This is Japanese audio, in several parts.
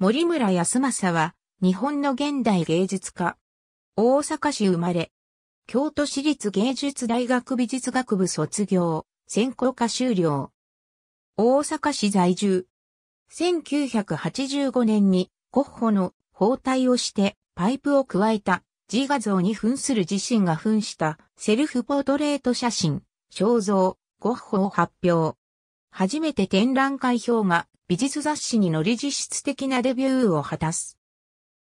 森村康政は、日本の現代芸術家。大阪市生まれ。京都市立芸術大学美術学部卒業。専攻科修了。大阪市在住。1985年に、ゴッホの包帯をしてパイプを加えた自画像に扮する自身が扮したセルフポートレート写真、肖像、ゴッホを発表。初めて展覧会表が美術雑誌に乗り実質的なデビューを果たす。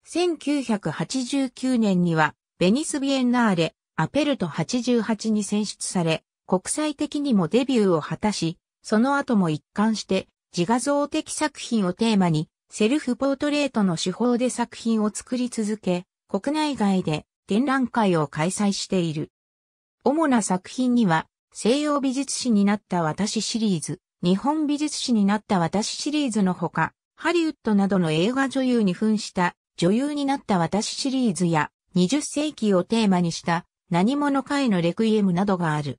1989年には、ベニスビエンナーレ、アペルト88に選出され、国際的にもデビューを果たし、その後も一貫して自画像的作品をテーマに、セルフポートレートの手法で作品を作り続け、国内外で展覧会を開催している。主な作品には、西洋美術史になった私シリーズ、日本美術史になった私シリーズのほか、ハリウッドなどの映画女優に扮した女優になった私シリーズや20世紀をテーマにした何者かへのレクイエムなどがある。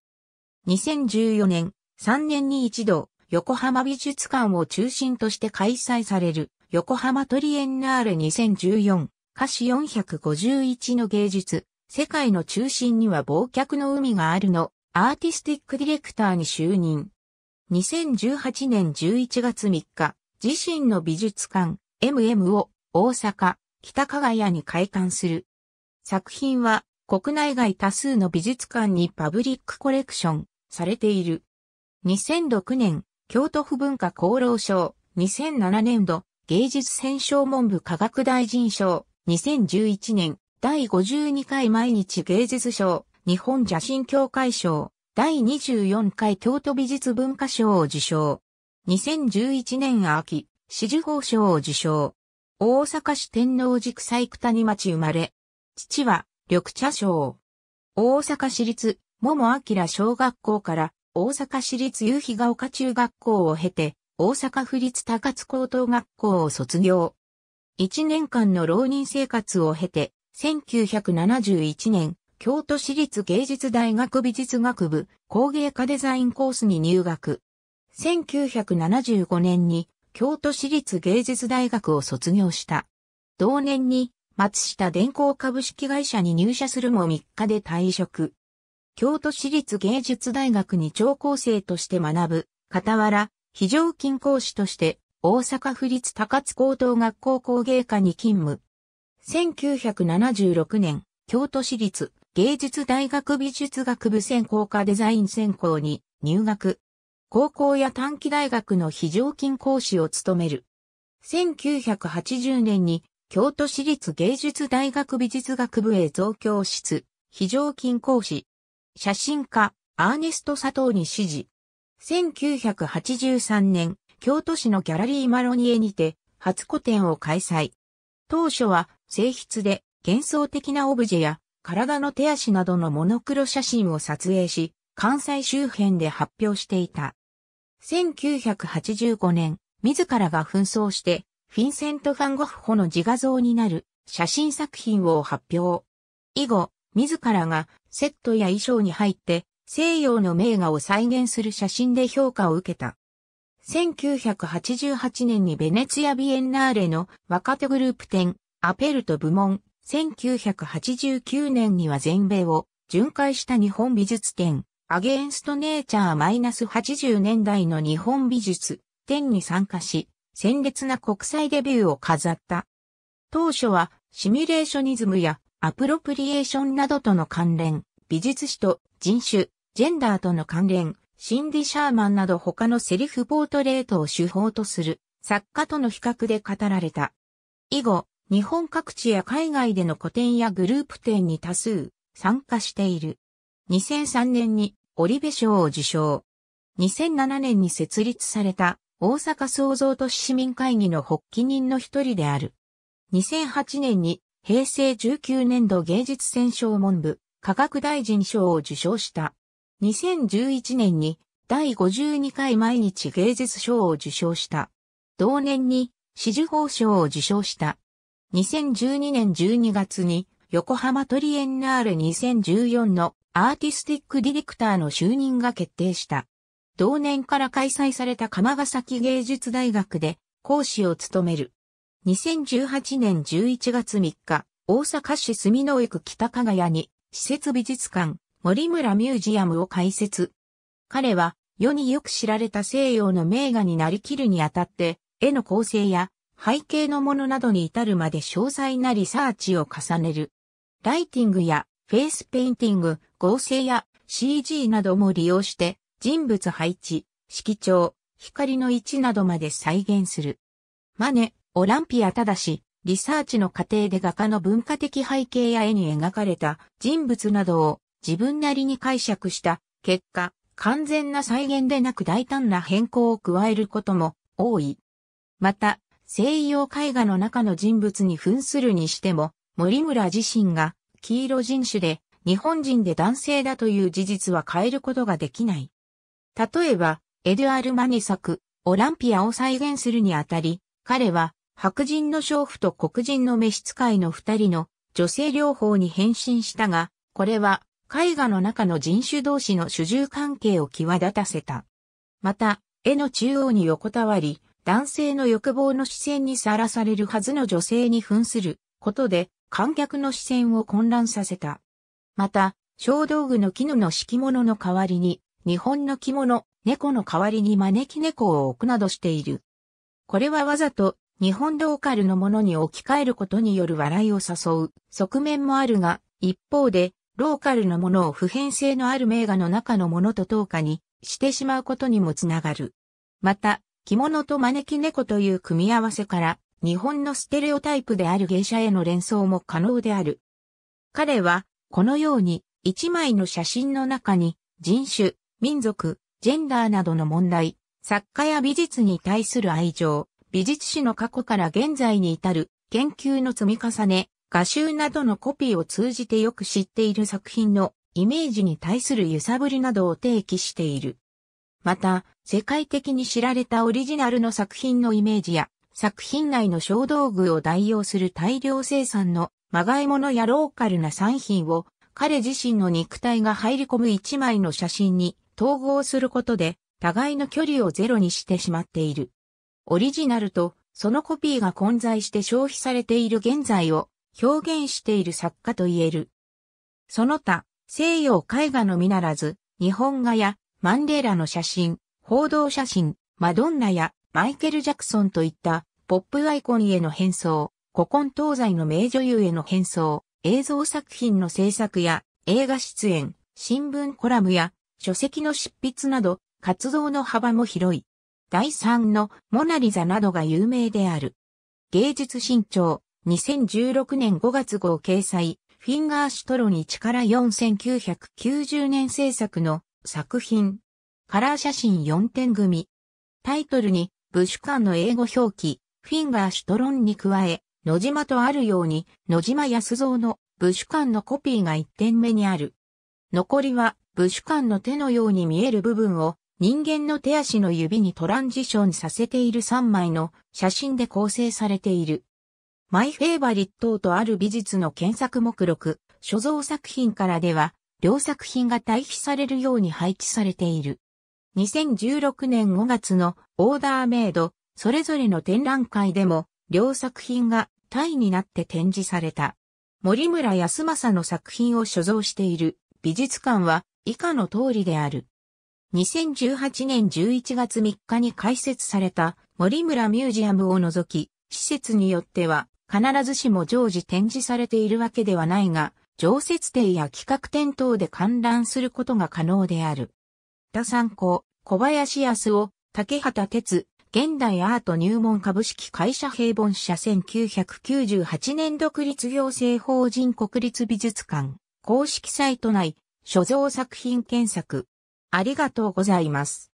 2014年、3年に一度、横浜美術館を中心として開催される横浜トリエンナーレ2014歌詞451の芸術、世界の中心には忘却の海があるのアーティスティックディレクターに就任。2018年11月3日、自身の美術館、MM を大阪、北加賀屋に開館する。作品は国内外多数の美術館にパブリックコレクションされている。2006年、京都府文化功労賞、2007年度、芸術選奨文部科学大臣賞、2011年、第52回毎日芸術賞、日本邪神協会賞、第24回京都美術文化賞を受賞。2011年秋、紫綬褒章を受賞。大阪市天王寺草井九谷町生まれ。父は、緑茶賞。大阪市立、桃明小学校から大阪市立夕日が丘中学校を経て、大阪府立高津高等学校を卒業。1年間の浪人生活を経て、1971年、京都市立芸術大学美術学部工芸科デザインコースに入学。1975年に京都市立芸術大学を卒業した。同年に松下電工株式会社に入社するも3日で退職。京都市立芸術大学に聴講生として学ぶ、傍ら、非常勤講師として大阪府立高津高等学校工芸科に勤務。1976年、京都市立芸術大学美術学部専攻科デザイン専攻に入学。高校や短期大学の非常勤講師を務める。1980年に京都市立芸術大学美術学部へ増強室、非常勤講師。写真家、アーネスト佐藤に指示。1983年、京都市のギャラリーマロニエにて初個展を開催。当初は静筆で幻想的なオブジェや体の手足などのモノクロ写真を撮影し、関西周辺で発表していた。1985年、自らが紛争して、フィンセント・ファン・ゴッホの自画像になる写真作品を発表。以後、自らがセットや衣装に入って西洋の名画を再現する写真で評価を受けた。1988年にベネツィア・ビエンナーレの若手グループ展アペルト部門1989年には全米を巡回した日本美術展、アゲンストネイチャーマイナス -80 年代の日本美術展に参加し、鮮烈な国際デビューを飾った。当初はシミュレーショニズムやアプロプリエーションなどとの関連、美術史と人種、ジェンダーとの関連、シンディ・シャーマンなど他のセリフポートレートを手法とする作家との比較で語られた。以後、日本各地や海外での個展やグループ展に多数参加している。2003年にオリベ賞を受賞。2007年に設立された大阪創造都市市民会議の発起人の一人である。2008年に平成19年度芸術選奨文部科学大臣賞を受賞した。2011年に第52回毎日芸術賞を受賞した。同年に紫綬褒章を受賞した。2012年12月に横浜トリエンナーレ2014のアーティスティックディレクターの就任が決定した。同年から開催された釜ヶ崎芸術大学で講師を務める。2018年11月3日、大阪市住之江区北加賀屋に、私設美術館、森村ミュージアムを開設。彼は、世によく知られた西洋の名画になりきるにあたって、絵の構成や背景のものなどに至るまで詳細なリサーチを重ねる。ライティングやフェイスペインティング、合成や CG なども利用して人物配置、色調、光の位置などまで再現する。マネ、オランピアただし、リサーチの過程で画家の文化的背景や絵に描かれた人物などを自分なりに解釈した結果、完全な再現でなく大胆な変更を加えることも多い。また、西洋絵画の中の人物に扮するにしても、森村自身が黄色人種で日本人で男性だという事実は変えることができない。例えば、エドゥアル・マニ作、オランピアを再現するにあたり、彼は白人の娼婦と黒人の召使いの二人の女性両方に変身したが、これは絵画の中の人種同士の主従関係を際立たせた。また、絵の中央に横たわり、男性の欲望の視線にさらされるはずの女性に扮することで、観客の視線を混乱させた。また、小道具の絹の敷物の代わりに、日本の着物、猫の代わりに招き猫を置くなどしている。これはわざと日本ローカルのものに置き換えることによる笑いを誘う側面もあるが、一方で、ローカルのものを普遍性のある名画の中のものと等価にしてしまうことにもつながる。また、着物と招き猫という組み合わせから、日本のステレオタイプである芸者への連想も可能である。彼は、このように、一枚の写真の中に、人種、民族、ジェンダーなどの問題、作家や美術に対する愛情、美術史の過去から現在に至る研究の積み重ね、画集などのコピーを通じてよく知っている作品のイメージに対する揺さぶりなどを提起している。また、世界的に知られたオリジナルの作品のイメージや、作品内の小道具を代用する大量生産のまがいものやローカルな産品を彼自身の肉体が入り込む一枚の写真に統合することで互いの距離をゼロにしてしまっている。オリジナルとそのコピーが混在して消費されている現在を表現している作家と言える。その他、西洋絵画のみならず、日本画やマンデーラの写真、報道写真、マドンナやマイケル・ジャクソンといったポップアイコンへの変装、古今東西の名女優への変装、映像作品の制作や映画出演、新聞コラムや書籍の執筆など活動の幅も広い。第3のモナリザなどが有名である。芸術新潮、2016年5月号掲載、フィンガーシュトロニ力4990年制作の作品。カラー写真4点組。タイトルに、ブシュカンの英語表記、フィンガーシュトロンに加え、野島とあるように、野島安蔵のブシュカンのコピーが1点目にある。残りは、ブシュカンの手のように見える部分を人間の手足の指にトランジションさせている3枚の写真で構成されている。マイフェイバリットとある美術の検索目録、所蔵作品からでは、両作品が対比されるように配置されている。2016年5月のオーダーメイド、それぞれの展覧会でも、両作品が対になって展示された。森村康政の作品を所蔵している美術館は以下の通りである。2018年11月3日に開設された森村ミュージアムを除き、施設によっては必ずしも常時展示されているわけではないが、常設展や企画展等で観覧することが可能である。他参考、小林康夫、竹畑哲、現代アート入門株式会社平凡社1998年独立行政法人国立美術館公式サイト内所蔵作品検索ありがとうございます。